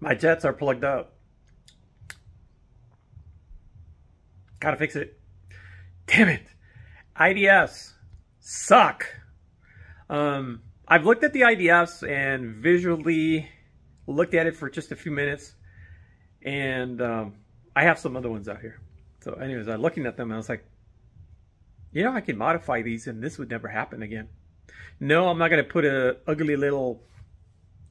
My jets are plugged up. Gotta fix it. Damn it. IDFs suck. Um, I've looked at the IDFs and visually looked at it for just a few minutes. And um, I have some other ones out here. So anyways, I'm looking at them and I was like, you know, I can modify these and this would never happen again. No, I'm not going to put a ugly little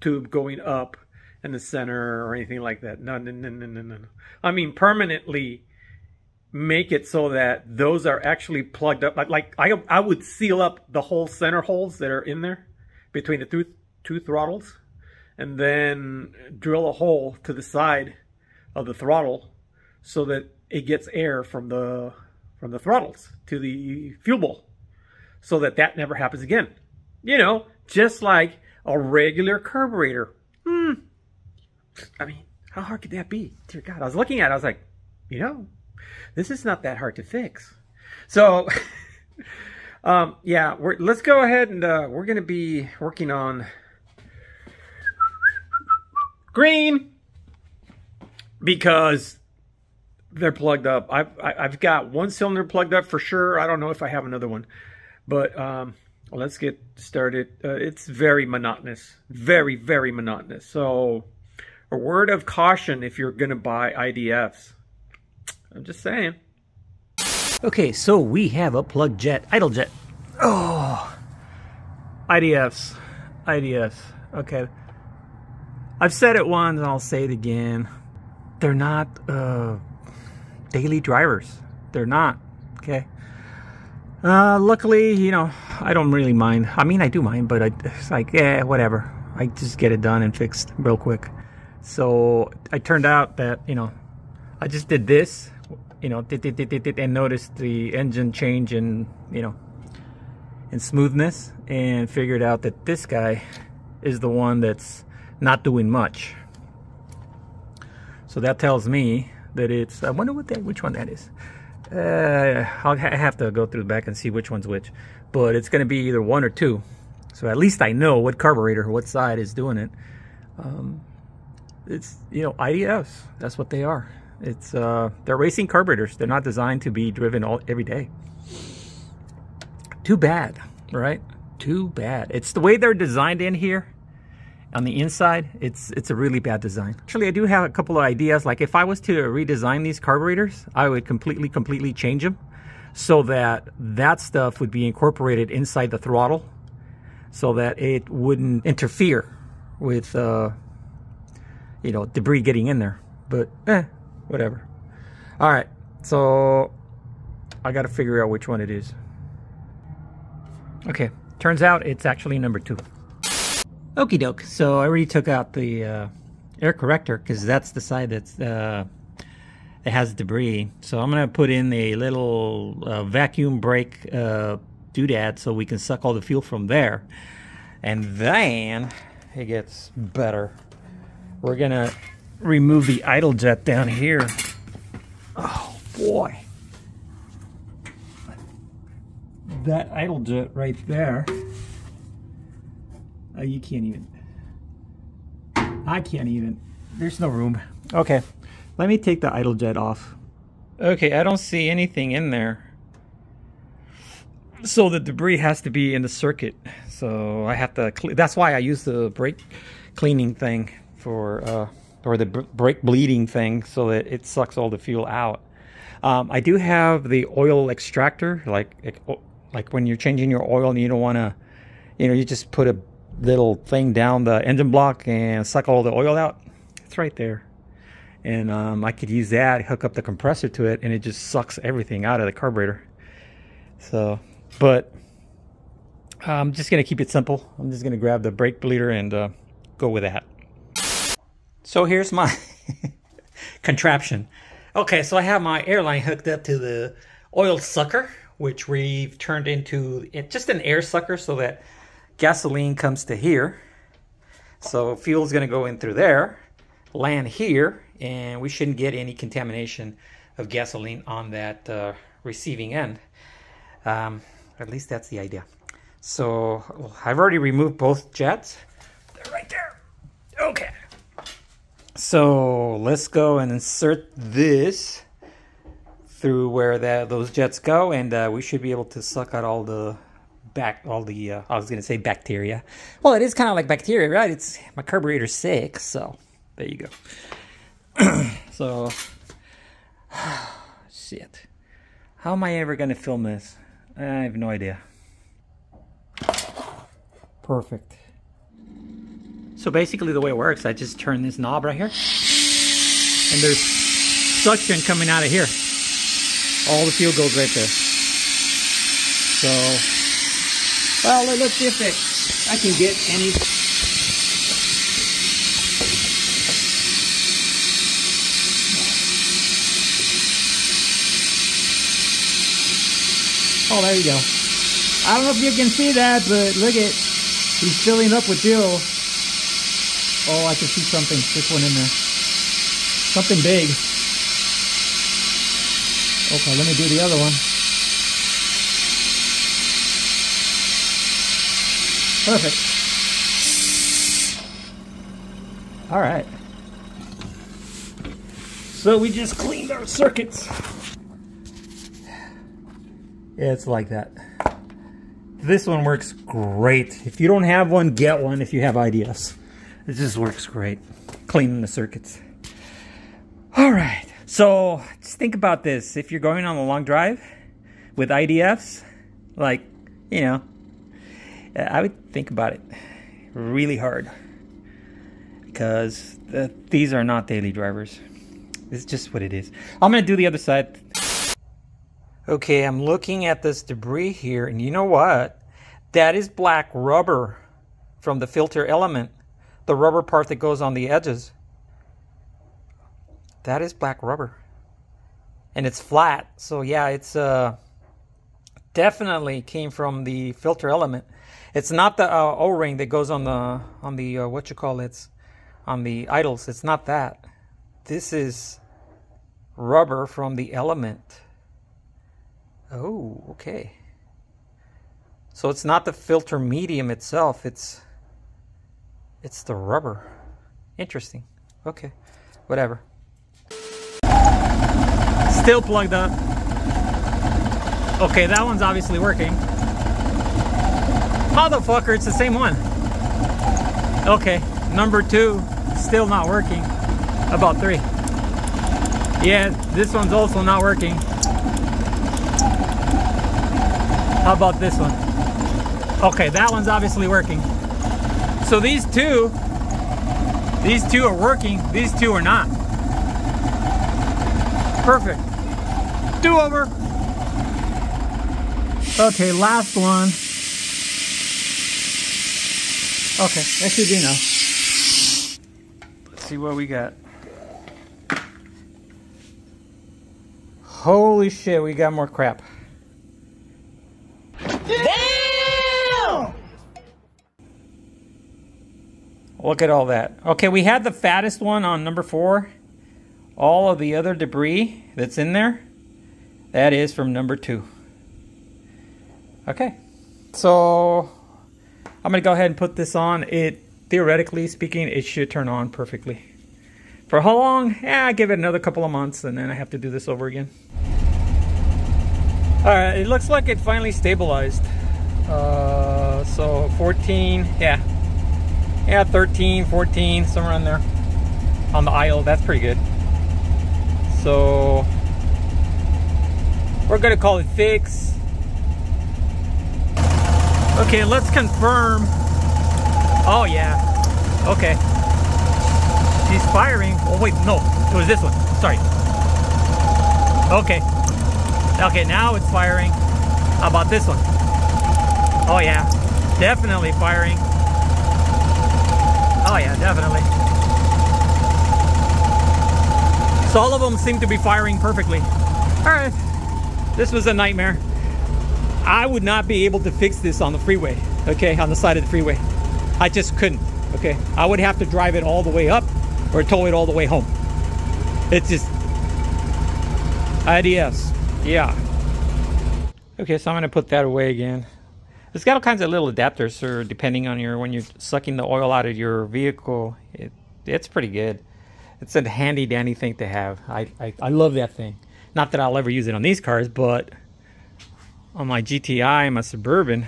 tube going up in the center or anything like that. No, no, no, no, no, no. I mean, permanently make it so that those are actually plugged up. Like, like I, I would seal up the whole center holes that are in there between the two, two throttles and then drill a hole to the side of the throttle so that it gets air from the from the throttles to the fuel bowl so that that never happens again. You know, just like a regular carburetor. I mean, how hard could that be? Dear God, I was looking at it, I was like, you know, this is not that hard to fix. So, um, yeah, let's go ahead and uh, we're going to be working on green because they're plugged up. I've I've got one cylinder plugged up for sure. I don't know if I have another one, but um, let's get started. Uh, it's very monotonous, very very monotonous. So, a word of caution if you're gonna buy IDFs. I'm just saying. Okay, so we have a plug jet, idle jet. Oh, IDFs, IDFs. Okay, I've said it once and I'll say it again. They're not. Uh, daily drivers. They're not. Okay. Uh, luckily, you know, I don't really mind. I mean, I do mind, but I, it's like, yeah, whatever. I just get it done and fixed real quick. So I turned out that, you know, I just did this, you know, did, did, did, did, and noticed the engine change in, you know, in smoothness and figured out that this guy is the one that's not doing much. So that tells me that it's, I wonder what that, which one that is. Uh, I'll ha have to go through the back and see which one's which. But it's going to be either one or two. So at least I know what carburetor, what side is doing it. Um, it's, you know, IDFs. That's what they are. It's, uh, they're racing carburetors. They're not designed to be driven all every day. Too bad, right? Too bad. It's the way they're designed in here on the inside, it's it's a really bad design. Actually, I do have a couple of ideas. Like if I was to redesign these carburetors, I would completely, completely change them so that that stuff would be incorporated inside the throttle so that it wouldn't interfere with, uh, you know, debris getting in there. But, eh, whatever. All right, so I got to figure out which one it is. Okay, turns out it's actually number two. Okie doke. So I already took out the uh, air corrector because that's the side that's uh, that has debris. So I'm gonna put in a little uh, vacuum brake uh, doodad so we can suck all the fuel from there, and then it gets better. We're gonna remove the idle jet down here. Oh boy, that idle jet right there. Oh, you can't even. I can't even. There's no room. Okay, let me take the idle jet off. Okay, I don't see anything in there. So the debris has to be in the circuit. So I have to. That's why I use the brake cleaning thing for, uh, or the brake bleeding thing, so that it sucks all the fuel out. Um, I do have the oil extractor, like like when you're changing your oil and you don't want to, you know, you just put a little thing down the engine block and suck all the oil out. It's right there. And um, I could use that, hook up the compressor to it, and it just sucks everything out of the carburetor. So, but I'm just going to keep it simple. I'm just going to grab the brake bleeder and uh, go with that. So here's my contraption. Okay, so I have my airline hooked up to the oil sucker, which we've turned into just an air sucker so that gasoline comes to here. So fuel is going to go in through there, land here, and we shouldn't get any contamination of gasoline on that uh, receiving end. Um, at least that's the idea. So I've already removed both jets. They're right there. Okay. So let's go and insert this through where that those jets go, and uh, we should be able to suck out all the back, all the uh, I was gonna say bacteria. Well, it is kind of like bacteria, right? It's my carburetor's sick, so there you go. so shit, how am I ever gonna film this? I have no idea. Perfect. So basically the way it works, I just turn this knob right here and there's suction coming out of here. All the fuel goes right there. So, well, let's see if it, I can get any. Oh, there you go. I don't know if you can see that, but look at, he's filling up with fuel. Oh, I can see something, this one in there. Something big. Okay, let me do the other one. Perfect. All right. So we just cleaned our circuits. Yeah, it's like that. This one works great. If you don't have one, get one if you have IDFs. It just works great. Cleaning the circuits. All right. So just think about this. If you're going on a long drive with IDFs, like, you know, I would think about it really hard because the, these are not daily drivers. It's just what it is. I'm going to do the other side. Okay, I'm looking at this debris here, and you know what? That is black rubber from the filter element, the rubber part that goes on the edges. That is black rubber. And it's flat. So yeah, it's uh definitely came from the filter element. It's not the uh, O-ring that goes on the on the uh, what you call it on the idles. It's not that. This is rubber from the element. Oh, okay. So it's not the filter medium itself. It's it's the rubber. Interesting. Okay. Whatever. Still plugged up. Okay, that one's obviously working. Motherfucker, it's the same one. Okay, number two, still not working. About three. Yeah, this one's also not working. How about this one? Okay, that one's obviously working. So these two, these two are working, these two are not. Perfect. Do over. Okay, last one. Okay, that should be enough. Let's see what we got. Holy shit, we got more crap. Look at all that. Okay, we had the fattest one on number four. All of the other debris that's in there, that is from number two. Okay, so I'm gonna go ahead and put this on. It, theoretically speaking, it should turn on perfectly. For how long? Yeah, I give it another couple of months and then I have to do this over again. All right, it looks like it finally stabilized. Uh, so 14, yeah. Yeah, 13, 14, somewhere in there. On the aisle, that's pretty good. So, we're gonna call it fix. Okay, let's confirm. Oh yeah, okay. She's firing. Oh wait, no, it was this one. Sorry. Okay. Okay, now it's firing. How about this one? Oh yeah, definitely firing. Oh yeah, definitely. So all of them seem to be firing perfectly. All right, this was a nightmare. I would not be able to fix this on the freeway, okay, on the side of the freeway. I just couldn't, okay? I would have to drive it all the way up or tow it all the way home. It's just IDFs. Yeah. Okay, so I'm gonna put that away again. It's got all kinds of little adapters, so depending on your when you're sucking the oil out of your vehicle, it it's pretty good. it's a handy dandy thing to have. I, I, I love that thing. Not that I'll ever use it on these cars, but on my GTI, my Suburban,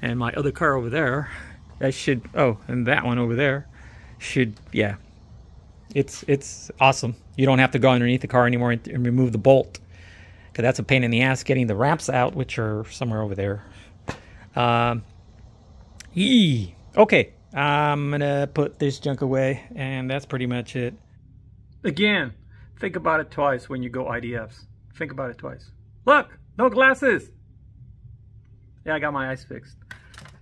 and my other car over there, that should, oh, and that one over there, should, yeah. It's, it's awesome. You don't have to go underneath the car anymore and, and remove the bolt. Because that's a pain in the ass getting the ramps out, which are somewhere over there. Um, yee. Okay, I'm gonna put this junk away, and that's pretty much it. Again, think about it twice when you go IDFs. Think about it twice. Look, no glasses. Yeah, I got my eyes fixed.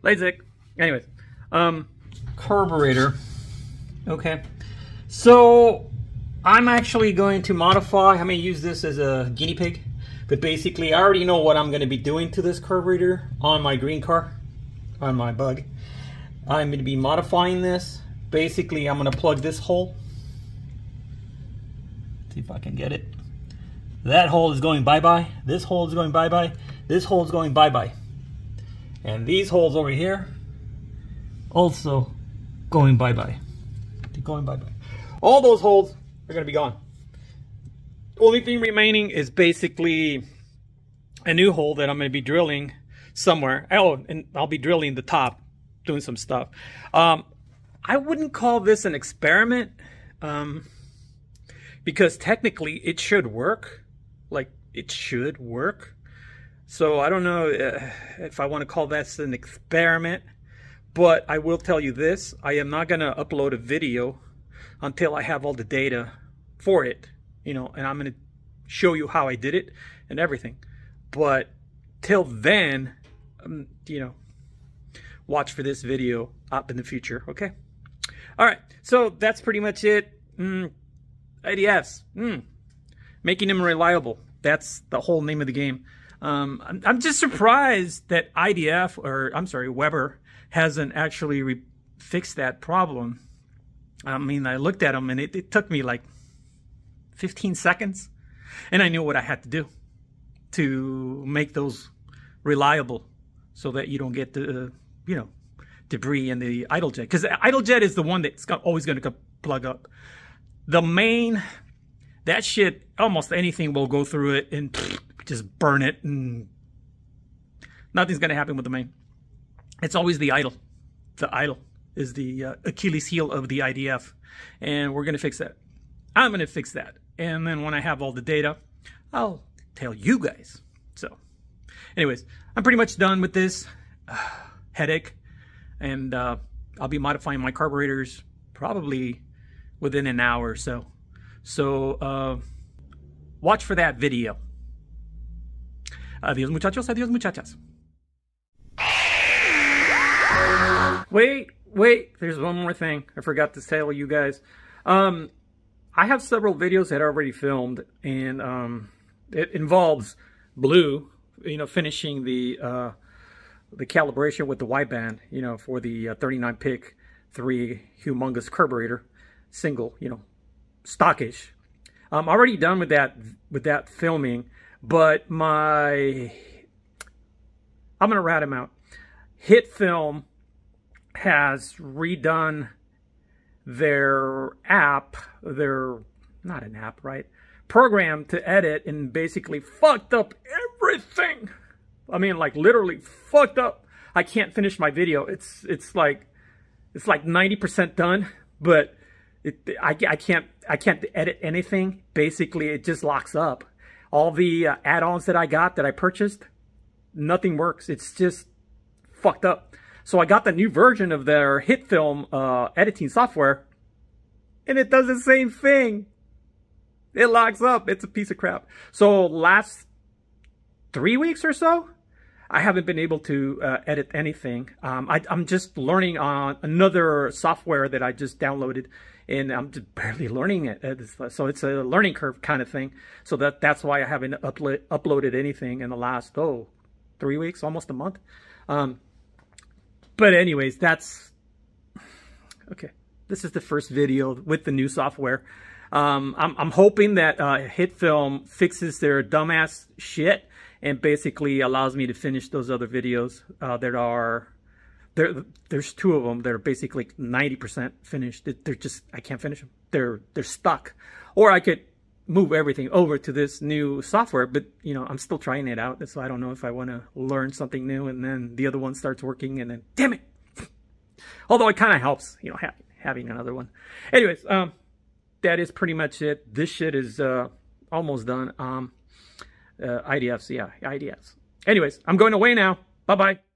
LASIK. Anyways, um, carburetor. Okay, so I'm actually going to modify. I'm gonna use this as a guinea pig, but basically, I already know what I'm gonna be doing to this carburetor on my green car, on my bug. I'm going to be modifying this. Basically, I'm going to plug this hole. See if I can get it. That hole is going bye-bye. This hole is going bye-bye. This hole is going bye-bye. And these holes over here also going bye-bye. Going bye-bye. All those holes are going to be gone. Only thing remaining is basically a new hole that I'm going to be drilling somewhere. Oh, and I'll be drilling the top doing some stuff. Um, I wouldn't call this an experiment um, because technically it should work. Like it should work. So I don't know uh, if I want to call this an experiment, but I will tell you this: I am not going to upload a video until I have all the data for it. You know, and I'm going to show you how I did it and everything. But till then, um, you know, watch for this video up in the future, okay? All right, so that's pretty much it. Mm, IDFs, mm, making them reliable. That's the whole name of the game. Um, I'm, I'm, just surprised that IDF, or I'm sorry, Weber, hasn't actually fixed that problem. I mean, I looked at them and it, it took me like 15 seconds, and I knew what I had to do to make those reliable so that you don't get the uh, you know, debris in the idle jet. Because the idle jet is the one that's always going to plug up. The main, that shit, almost anything will go through it and just burn it. And nothing's going to happen with the main. It's always the idle. The idle is the uh, Achilles heel of the IDF. And we're going to fix that. I'm going to fix that. And then when I have all the data, I'll tell you guys. So, anyways, I'm pretty much done with this headache. And uh, I'll be modifying my carburetors probably within an hour or so. So uh, watch for that video. Adios muchachos, adios muchachas. Wait, wait, there's one more thing I forgot to tell you guys. Um, I have several videos that I already filmed and um, it involves Blue, you know, finishing the uh, the calibration with the wideband, you know, for the uh, 39 pick three humongous carburetor, single, you know, stockish. I'm already done with that with that filming, but my I'm gonna rat him out. HitFilm has redone their app, their not an app, right? Program to edit and basically fucked up everything I mean, like literally fucked up. I can't finish my video. It's it's like it's like 90% done, but it, I, I can't I can't edit anything. Basically, it just locks up. All the uh, add-ons that I got that I purchased, nothing works. It's just fucked up. So I got the new version of their HitFilm uh, editing software, and it does the same thing. It locks up. It's a piece of crap. So last three weeks or so, I haven't been able to uh, edit anything. Um, I, am just learning on another software that I just downloaded, and I'm just barely learning it. So it's a learning curve kind of thing. So that that's why I haven't uplo uploaded anything in the last oh three weeks, almost a month. Um, but anyways, that's okay. This is the first video with the new software. Um, I'm, I'm hoping that uh, HitFilm fixes their dumbass shit and basically allows me to finish those other videos uh, that are there there's two of them that are basically 90% finished. They're just I can't finish them. They're they're stuck. Or I could move everything over to this new software, but you know I'm still trying it out, so I don't know if I want to learn something new and then the other one starts working and then damn it. Although it kind of helps, you know, ha having another one. Anyways, um, that is pretty much it. This shit is uh almost done. Um, uh, IDFs, yeah, IDFs. Anyways, I'm going away now. Bye bye.